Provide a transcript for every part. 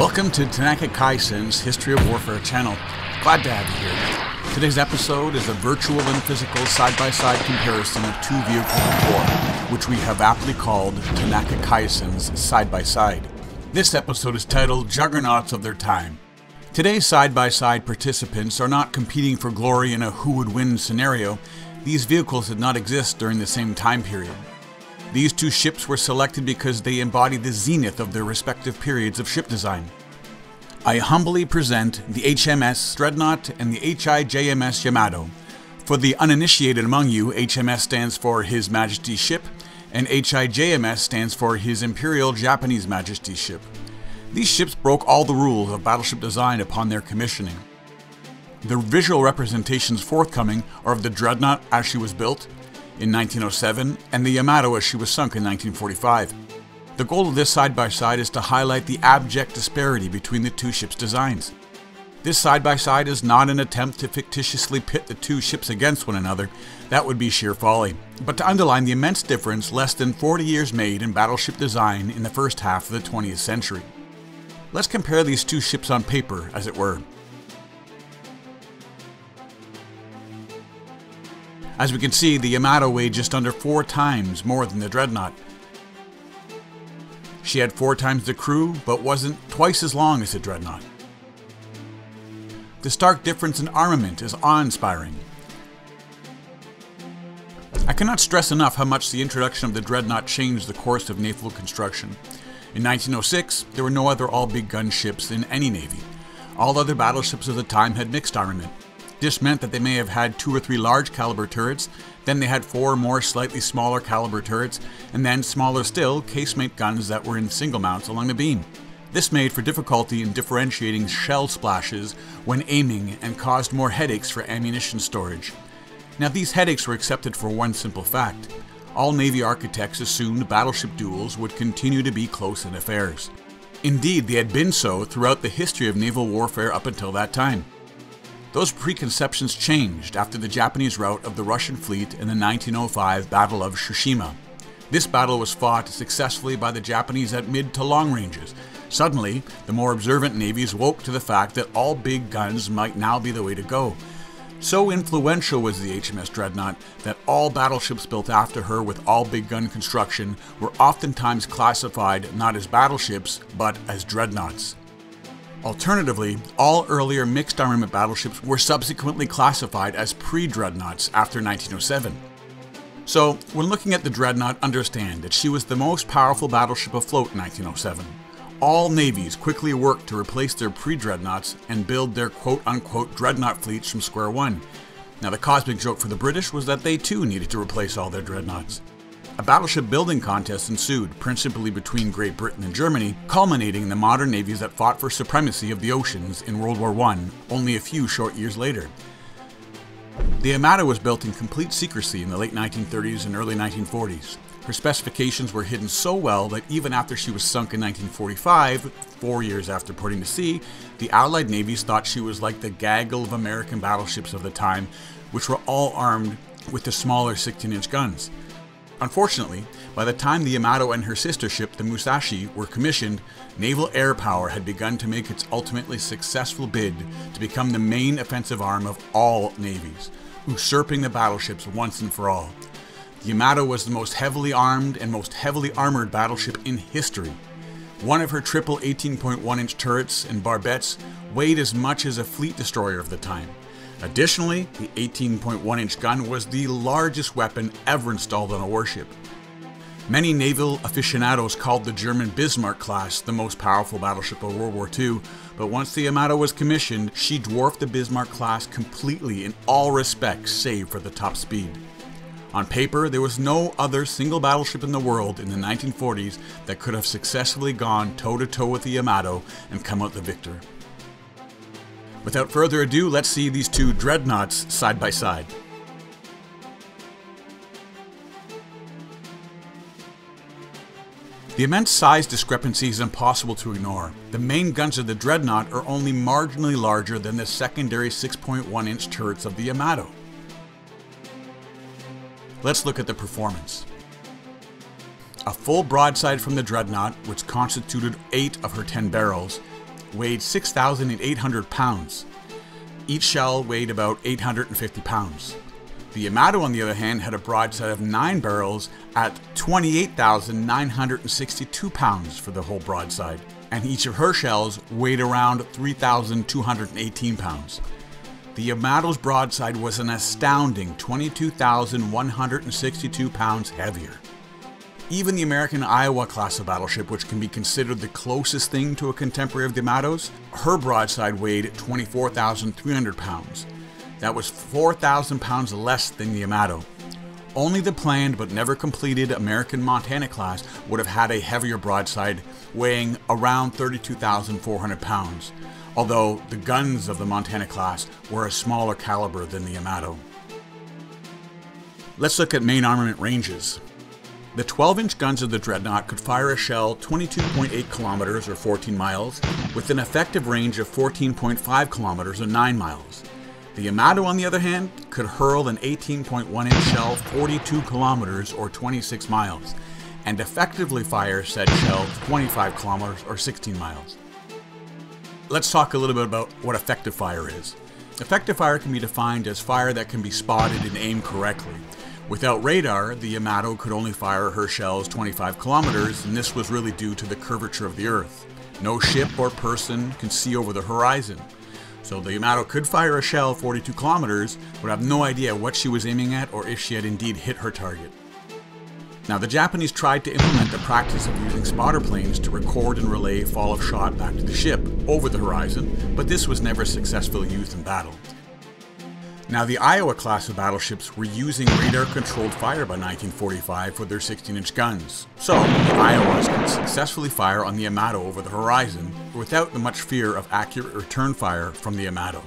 Welcome to Tenaka Kai San's History of Warfare channel. Glad to have you here. Today's episode is a virtual and physical side-by-side comparison of two vehicles of war, which we have aptly called Tenaka Kai San's side-by-side. This episode is titled Juggernauts of Their Time. Today's side-by-side participants are not competing for glory in a who would win scenario. These vehicles did not exist during the same time period. These two ships were selected because they embody the zenith of their respective periods of ship design. I humbly present the HMS Dreadnought and the HIJMS Yamato. For the uninitiated among you, HMS stands for His Majesty's Ship, and HIJMS stands for His Imperial Japanese Majesty's Ship. These ships broke all the rules of battleship design upon their commissioning. The visual representations forthcoming are of the Dreadnought as she was built, in 1907 and the Yamato as she was sunk in 1945. The goal of this side by side is to highlight the abject disparity between the two ships' designs. This side by side is not an attempt to fictitiously pit the two ships against one another, that would be sheer folly, but to underline the immense difference less than 40 years made in battleship design in the first half of the 20th century. Let's compare these two ships on paper, as it were. As we can see, the Yamato weighed just under four times more than the Dreadnought. She had four times the crew, but wasn't twice as long as the Dreadnought. The stark difference in armament is awe-inspiring. I cannot stress enough how much the introduction of the Dreadnought changed the course of naval construction. In 1906, there were no other all-big gun ships in any navy. All other battleships of the time had mixed armament. This meant that they may have had two or three large caliber turrets, then they had four more slightly smaller caliber turrets, and then smaller still, casemate guns that were in single mounts along the beam. This made for difficulty in differentiating shell splashes when aiming and caused more headaches for ammunition storage. Now these headaches were accepted for one simple fact. All Navy architects assumed battleship duels would continue to be close in affairs. Indeed, they had been so throughout the history of naval warfare up until that time. Those preconceptions changed after the Japanese rout of the Russian fleet in the 1905 Battle of Tsushima. This battle was fought successfully by the Japanese at mid to long ranges. Suddenly, the more observant navies woke to the fact that all big guns might now be the way to go. So influential was the HMS Dreadnought that all battleships built after her with all big gun construction were oftentimes classified not as battleships, but as dreadnoughts. Alternatively, all earlier mixed armament battleships were subsequently classified as pre-dreadnoughts after 1907. So, when looking at the Dreadnought, understand that she was the most powerful battleship afloat in 1907. All navies quickly worked to replace their pre-dreadnoughts and build their quote-unquote dreadnought fleets from square one. Now the cosmic joke for the British was that they too needed to replace all their dreadnoughts. A battleship building contest ensued, principally between Great Britain and Germany, culminating in the modern navies that fought for supremacy of the oceans in World War I only a few short years later. The Yamato was built in complete secrecy in the late 1930s and early 1940s. Her specifications were hidden so well that even after she was sunk in 1945, four years after putting to sea, the Allied navies thought she was like the gaggle of American battleships of the time, which were all armed with the smaller 16 inch guns. Unfortunately, by the time the Yamato and her sister ship, the Musashi, were commissioned, naval air power had begun to make its ultimately successful bid to become the main offensive arm of all navies, usurping the battleships once and for all. The Yamato was the most heavily armed and most heavily armored battleship in history. One of her triple 18.1 inch turrets and barbettes weighed as much as a fleet destroyer of the time. Additionally, the 18.1 inch gun was the largest weapon ever installed on a warship. Many naval aficionados called the German Bismarck class the most powerful battleship of World War II, but once the Yamato was commissioned, she dwarfed the Bismarck class completely in all respects save for the top speed. On paper, there was no other single battleship in the world in the 1940s that could have successfully gone toe to toe with the Yamato and come out the victor. Without further ado, let's see these two dreadnoughts side by side. The immense size discrepancy is impossible to ignore. The main guns of the Dreadnought are only marginally larger than the secondary 6.1 inch turrets of the Yamato. Let's look at the performance. A full broadside from the Dreadnought, which constituted 8 of her 10 barrels, weighed 6,800 pounds. Each shell weighed about 850 pounds. The Yamato, on the other hand, had a broadside of 9 barrels at 28,962 pounds for the whole broadside, and each of her shells weighed around 3,218 pounds. The Yamato's broadside was an astounding 22,162 pounds heavier. Even the American Iowa class of battleship, which can be considered the closest thing to a contemporary of the Yamato's, her broadside weighed 24,300 pounds, that was 4,000 pounds less than the Yamato. Only the planned but never completed American Montana class would have had a heavier broadside, weighing around 32,400 pounds, although the guns of the Montana class were a smaller caliber than the Yamato. Let's look at main armament ranges. The 12 inch guns of the Dreadnought could fire a shell 22.8 kilometers or 14 miles, with an effective range of 14.5 kilometers or 9 miles. The Yamato, on the other hand, could hurl an 18.1 inch shell 42 kilometers or 26 miles, and effectively fire said shell 25 kilometers or 16 miles. Let's talk a little bit about what effective fire is. Effective fire can be defined as fire that can be spotted and aimed correctly. Without radar, the Yamato could only fire her shells 25 kilometers, and this was really due to the curvature of the Earth. No ship or person can see over the horizon. So the Yamato could fire a shell 42 kilometers, but have no idea what she was aiming at or if she had indeed hit her target. Now, the Japanese tried to implement the practice of using spotter planes to record and relay fall of shot back to the ship over the horizon, but this was never successfully used in battle. Now, the Iowa class of battleships were using radar controlled fire by 1945 for their 16 inch guns. So, the Iowas could successfully fire on the Yamato over the horizon without the much fear of accurate return fire from the Yamato.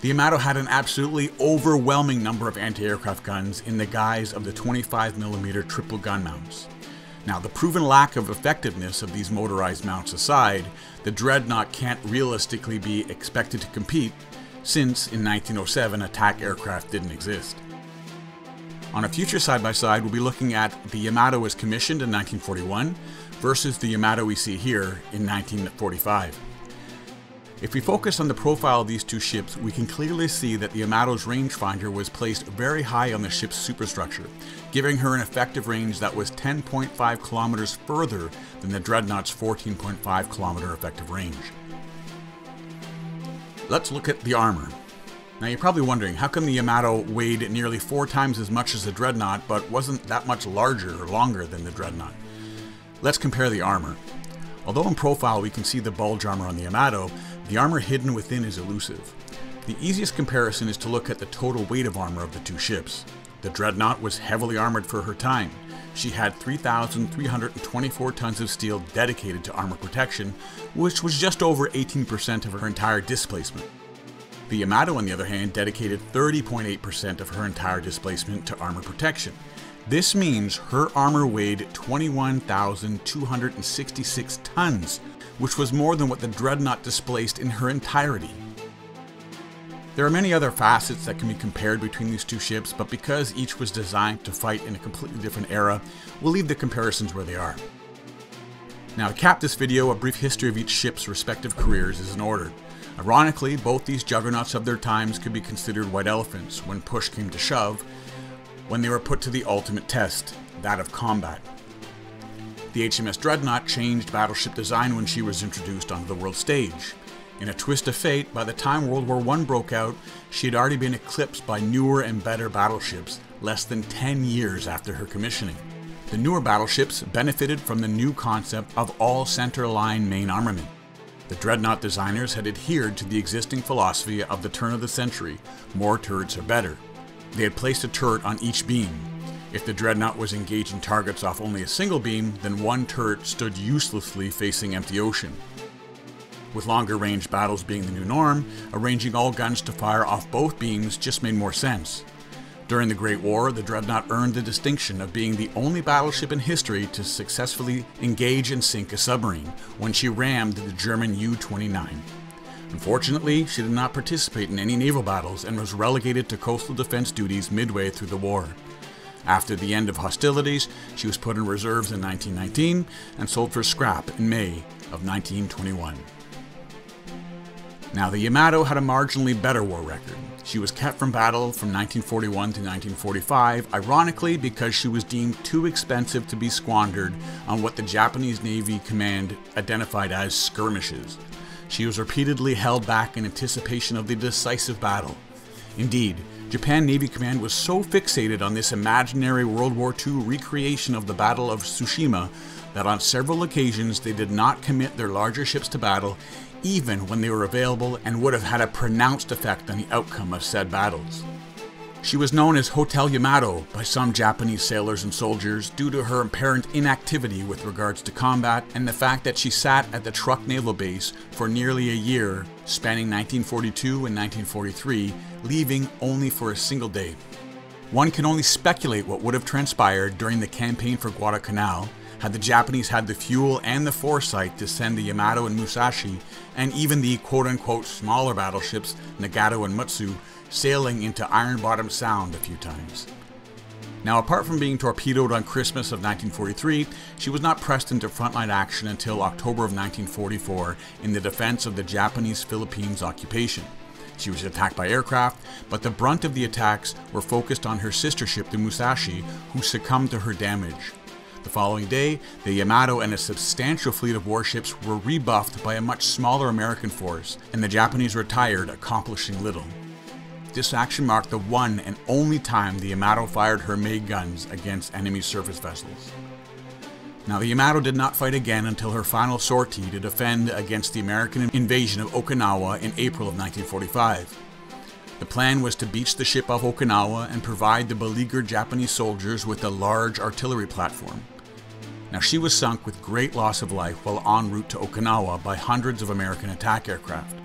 The Yamato had an absolutely overwhelming number of anti aircraft guns in the guise of the 25mm triple gun mounts. Now, the proven lack of effectiveness of these motorized mounts aside, the Dreadnought can't realistically be expected to compete since in 1907 attack aircraft didn't exist. On a future side by side, we'll be looking at the Yamato as commissioned in 1941 versus the Yamato we see here in 1945. If we focus on the profile of these two ships, we can clearly see that the Yamato's rangefinder was placed very high on the ship's superstructure, giving her an effective range that was 10.5 kilometers further than the Dreadnought's 14.5 kilometer effective range. Let's look at the armor. Now you're probably wondering, how come the Yamato weighed nearly four times as much as the Dreadnought, but wasn't that much larger or longer than the Dreadnought? Let's compare the armor. Although in profile we can see the bulge armor on the Yamato, the armor hidden within is elusive. The easiest comparison is to look at the total weight of armor of the two ships. The Dreadnought was heavily armored for her time. She had 3,324 tons of steel dedicated to armor protection, which was just over 18% of her entire displacement. The Yamato, on the other hand, dedicated 30.8% of her entire displacement to armor protection. This means her armor weighed 21,266 tons, which was more than what the Dreadnought displaced in her entirety. There are many other facets that can be compared between these two ships, but because each was designed to fight in a completely different era, we'll leave the comparisons where they are. Now to cap this video, a brief history of each ship's respective careers is in order. Ironically, both these juggernauts of their times could be considered white elephants when push came to shove, when they were put to the ultimate test, that of combat. The HMS Dreadnought changed battleship design when she was introduced onto the world stage. In a twist of fate, by the time World War I broke out, she had already been eclipsed by newer and better battleships less than 10 years after her commissioning. The newer battleships benefited from the new concept of all center line main armament. The Dreadnought designers had adhered to the existing philosophy of the turn of the century more turrets are better. They had placed a turret on each beam. If the Dreadnought was engaging targets off only a single beam, then one turret stood uselessly facing empty ocean. With longer range battles being the new norm, arranging all guns to fire off both beams just made more sense. During the Great War, the Dreadnought earned the distinction of being the only battleship in history to successfully engage and sink a submarine when she rammed the German U 29. Unfortunately, she did not participate in any naval battles and was relegated to coastal defense duties midway through the war. After the end of hostilities, she was put in reserves in 1919 and sold for scrap in May of 1921. Now, the Yamato had a marginally better war record. She was kept from battle from 1941 to 1945, ironically because she was deemed too expensive to be squandered on what the Japanese Navy Command identified as skirmishes. She was repeatedly held back in anticipation of the decisive battle. Indeed, Japan Navy Command was so fixated on this imaginary World War II recreation of the Battle of Tsushima that on several occasions they did not commit their larger ships to battle even when they were available and would have had a pronounced effect on the outcome of said battles. She was known as Hotel Yamato by some Japanese sailors and soldiers due to her apparent inactivity with regards to combat and the fact that she sat at the Truk Naval Base for nearly a year, spanning 1942 and 1943, leaving only for a single day. One can only speculate what would have transpired during the campaign for Guadalcanal had the Japanese had the fuel and the foresight to send the Yamato and Musashi, and even the quote unquote smaller battleships Nagato and Mutsu, sailing into Iron Bottom Sound a few times. Now, apart from being torpedoed on Christmas of 1943, she was not pressed into frontline action until October of 1944 in the defense of the Japanese Philippines occupation. She was attacked by aircraft, but the brunt of the attacks were focused on her sister ship, the Musashi, who succumbed to her damage. The following day, the Yamato and a substantial fleet of warships were rebuffed by a much smaller American force, and the Japanese retired, accomplishing little. This action marked the one and only time the Yamato fired her main guns against enemy surface vessels. Now, the Yamato did not fight again until her final sortie to defend against the American invasion of Okinawa in April of 1945. The plan was to beach the ship off Okinawa and provide the beleaguered Japanese soldiers with a large artillery platform. Now, she was sunk with great loss of life while en route to Okinawa by hundreds of American attack aircraft.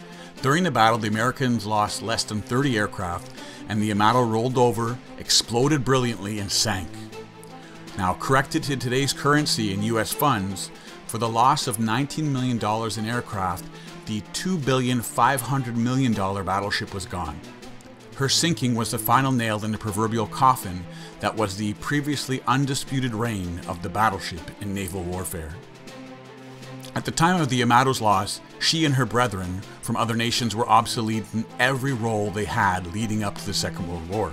During the battle, the Americans lost less than 30 aircraft, and the Yamato rolled over, exploded brilliantly, and sank. Now, corrected to today's currency in US funds, for the loss of $19 million in aircraft, the $2,500 million battleship was gone. Her sinking was the final nail in the proverbial coffin that was the previously undisputed reign of the battleship in naval warfare. At the time of the Yamato's loss, she and her brethren from other nations were obsolete in every role they had leading up to the Second World War.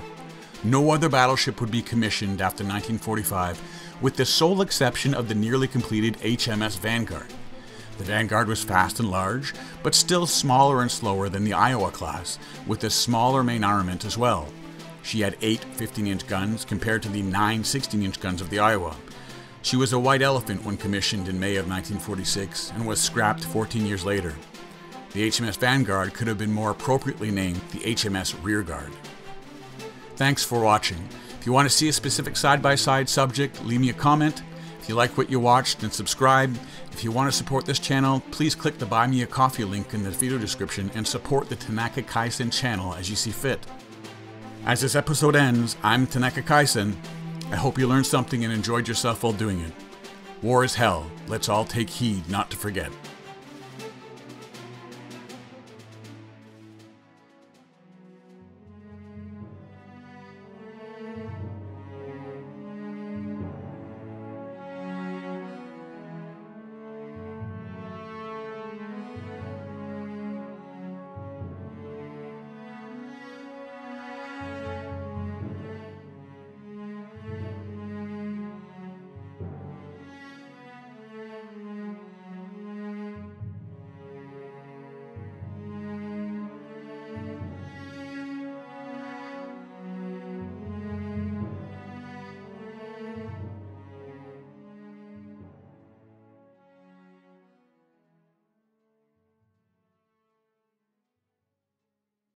No other battleship would be commissioned after 1945, with the sole exception of the nearly completed HMS Vanguard. The Vanguard was fast and large, but still smaller and slower than the Iowa class, with a smaller main armament as well. She had eight 15 inch guns compared to the nine 16 inch guns of the Iowa. She was a white elephant when commissioned in May of 1946 and was scrapped 14 years later. The HMS Vanguard could have been more appropriately named the HMS Rearguard. Thanks for watching. If you want to see a specific side by side subject, leave me a comment you like what you watched, then subscribe. If you want to support this channel, please click the Buy Me a Coffee link in the video description and support the Tenaka Kai San channel as you see fit. As this episode ends, I'm Tenaka Kai San. I hope you learned something and enjoyed yourself while doing it. War is hell. Let's all take heed not to forget.